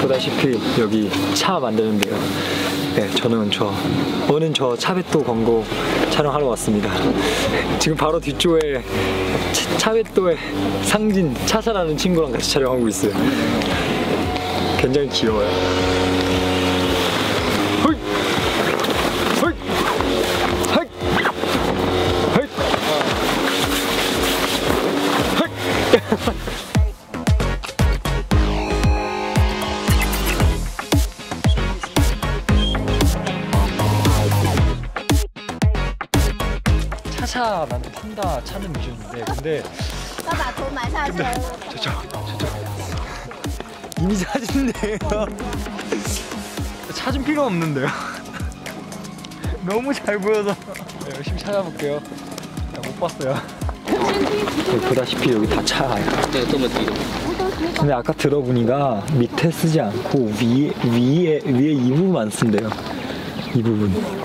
보다시피 여기 차 만드는데요. 네, 저는 저 오는 저 차베또 광고 촬영하러 왔습니다. 지금 바로 뒤쪽에 차- 차베또의 상진 차사라는 친구랑 같이 촬영하고 있어요. 굉장히 귀여워요. 차차 나는 판다 차는 위주인데 근데 要把头埋下去。 저쪽 저쪽 이미 사진인데요 찾은 필요 없는데요 너무 잘 보여서 네, 열심히 찾아볼게요 네, 못 봤어요 보다시피 여기 다 차예요 这这么低， 근데 아까 들어보니까 밑에 쓰지 않고 위에 위에 위에 이 부분만 쓴대요 이 부분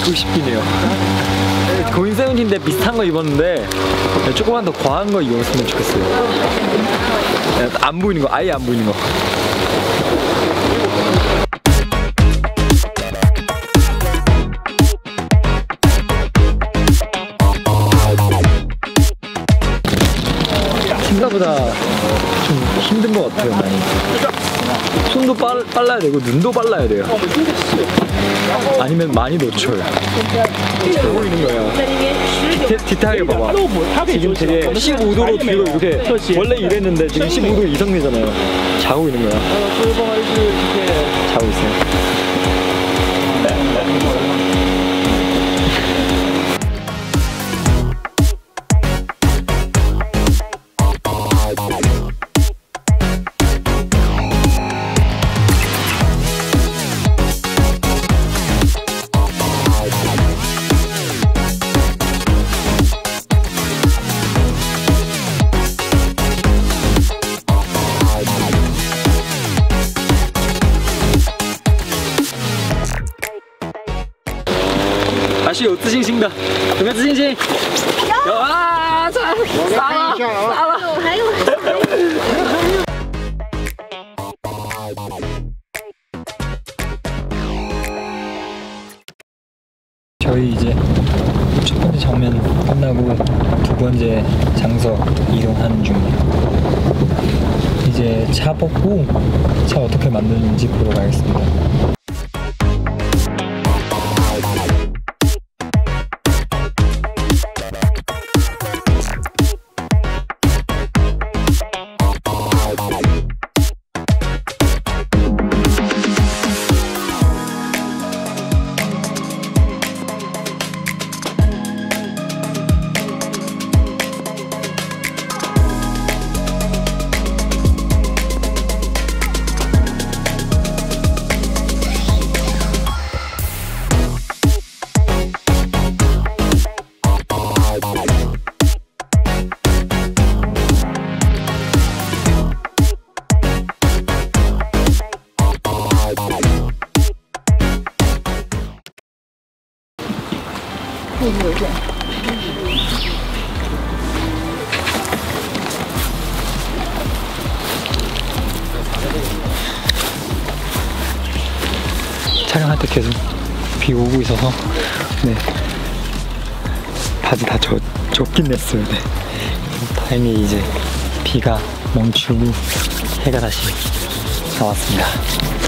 입고 싶긴 해요. 고인 세븐틴인데 비슷한 거 입었는데 조금만 더 과한 거 입었으면 좋겠어요. 안 보이는 거, 아예 안 보이는 거. 것 같아요, 많이. 손도 빨, 빨라야 되고 눈도 빨라야 돼요. 아니면 많이 놓쳐요. 잘 보이는 거예요. 디테, 디테일하게 봐봐. 지금 되게 15도로 뒤로 이렇게 원래 이랬는데 지금 15도 이상 되잖아요. 자고 있는 거야. 자고 있어요. 다시 오트싱싱다 그러면 싱싱 야 저희 이제 첫 번째 장면 끝나고 두 번째 장소 이동하는 중이에요. 이제 차 뽑고 차 어떻게 만드는지 보러 가겠습니다. 촬영할 때 계속 비 오고 있어서 네. 바지 다 젖, 젖긴 했어요. 네. 다행히 이제 비가 멈추고 해가 다시 나왔습니다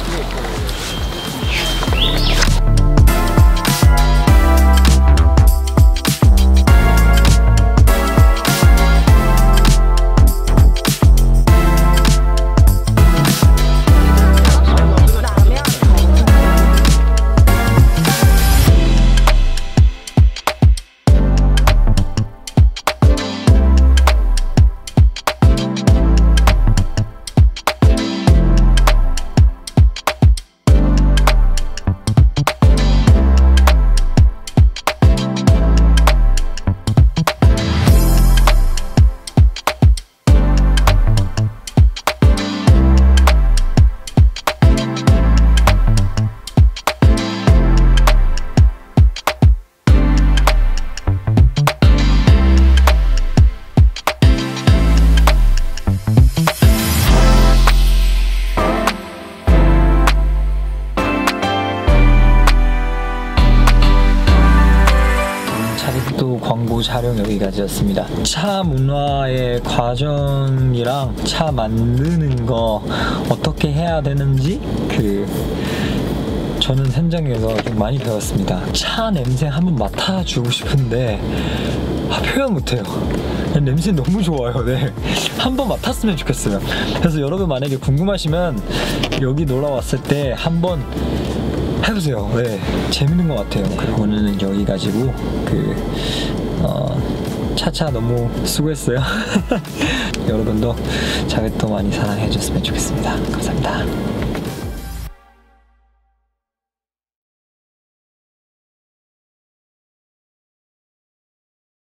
촬영 여기까지였습니다. 차 문화의 과정이랑 차 만드는 거 어떻게 해야 되는지 그 저는 현장에서 좀 많이 배웠습니다. 차 냄새 한번 맡아주고 싶은데 아, 표현 못해요. 냄새 너무 좋아요. 네. 한번 맡았으면 좋겠어요. 그래서 여러분 만약에 궁금하시면 여기 놀러 왔을 때 한번 해보세요. 네. 재밌는 것 같아요. 그리고 오늘은 여기 가지고 그 어, 차차 너무 수고했어요. 여러분도 자외토 많이 사랑해 주셨으면 좋겠습니다. 감사합니다.